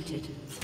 executed.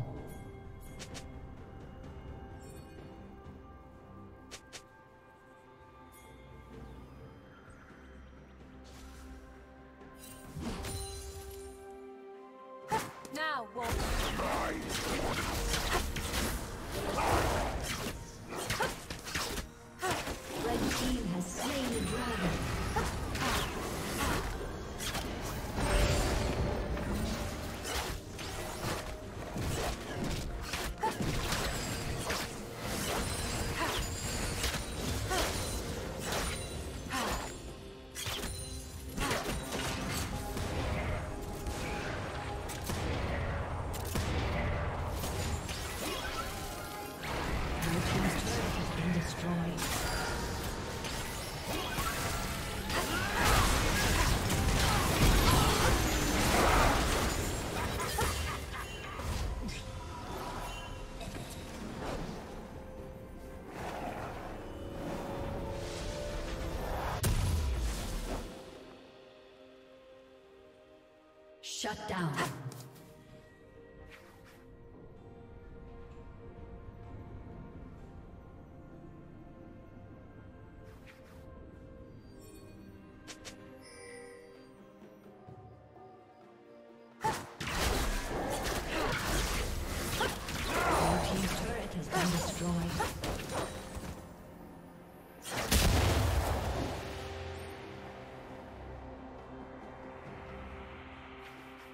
Shut down.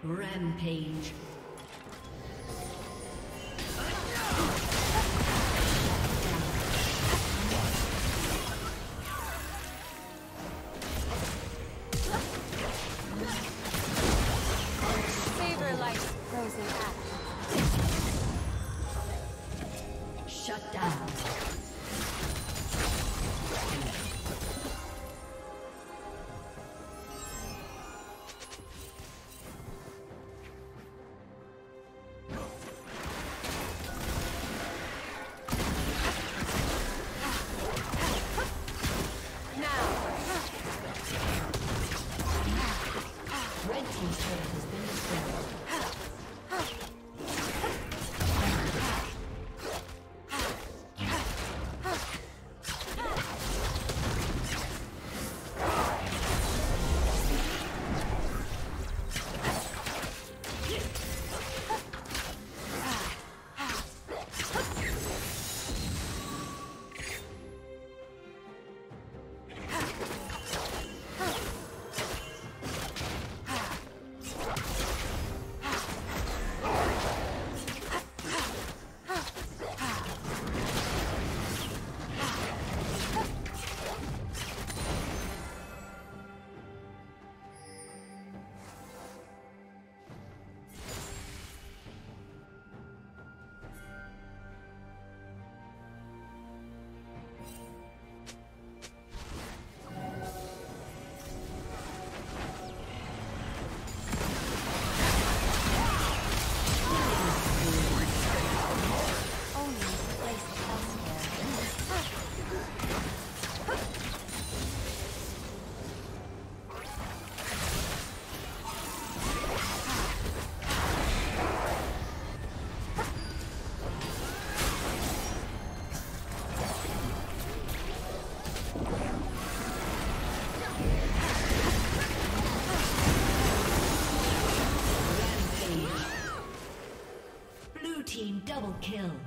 Rampage. Kill.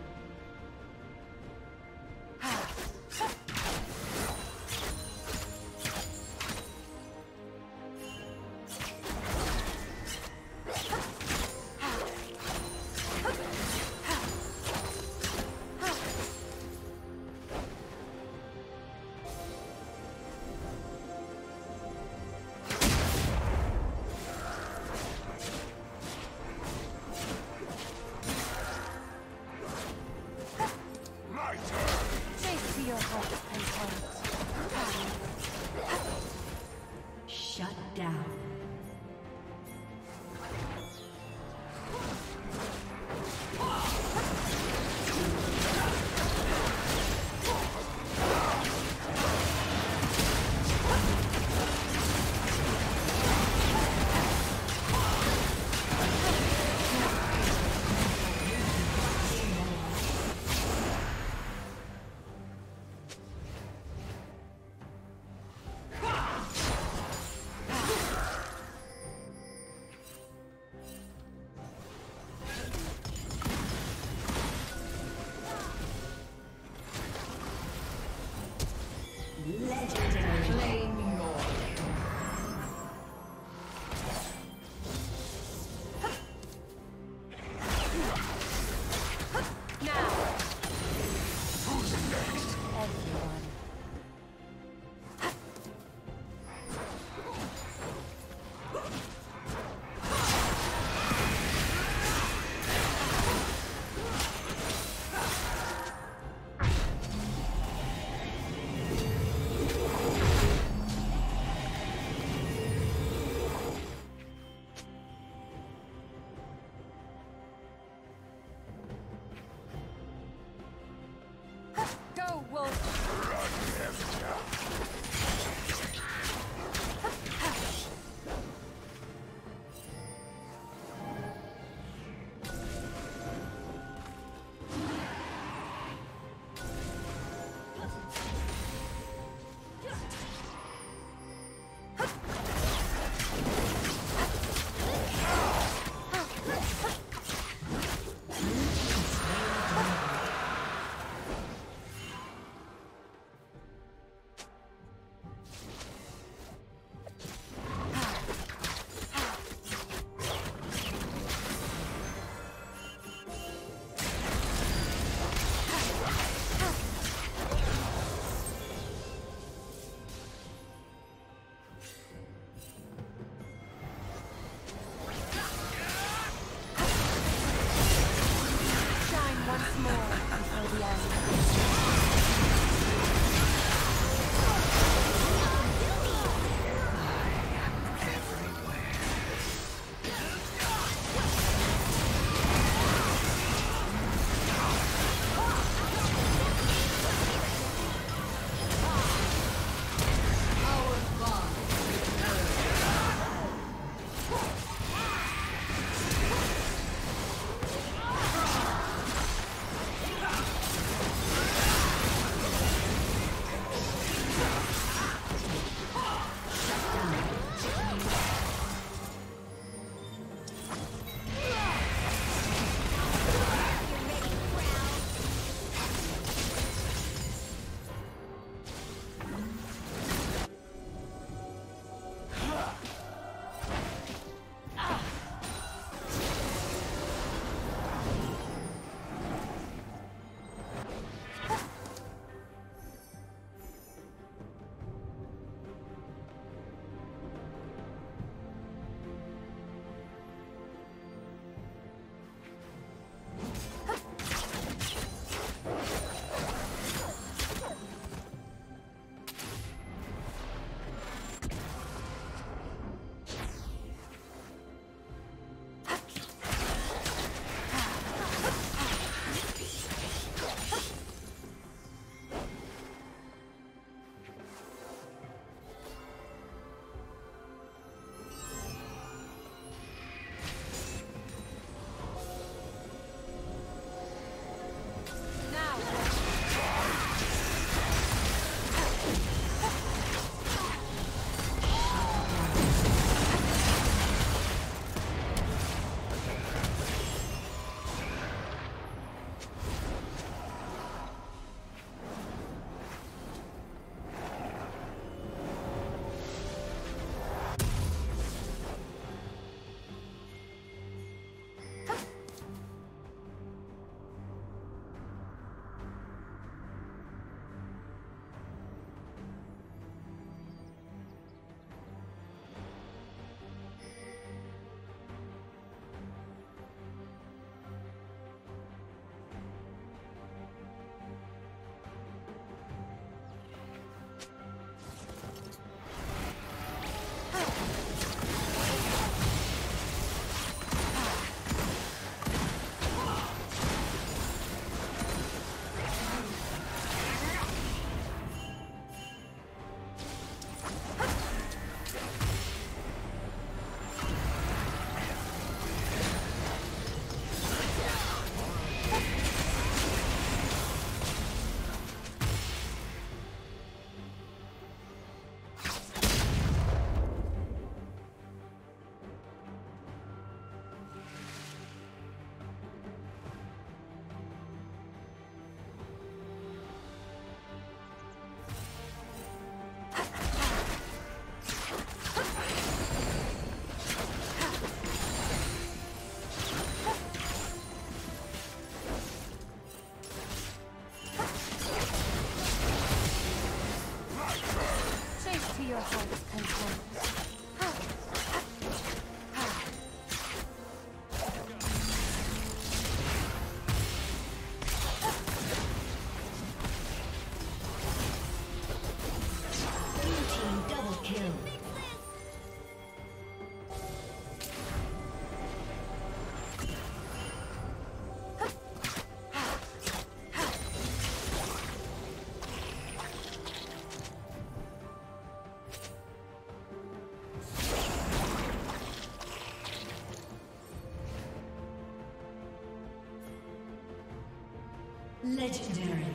Legendary.